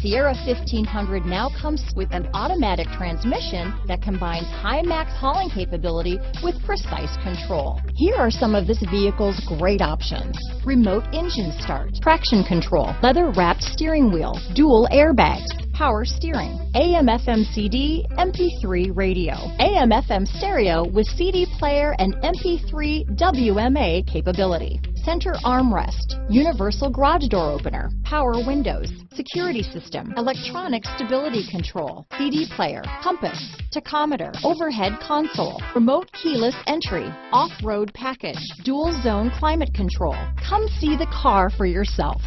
Sierra 1500 now comes with an automatic transmission that combines high max hauling capability with precise control. Here are some of this vehicle's great options. Remote engine start, traction control, leather wrapped steering wheel, dual airbags, power steering, AM FM CD, MP3 radio, AM FM stereo with CD player and MP3 WMA capability center armrest, universal garage door opener, power windows, security system, electronic stability control, CD player, compass, tachometer, overhead console, remote keyless entry, off-road package, dual zone climate control. Come see the car for yourself.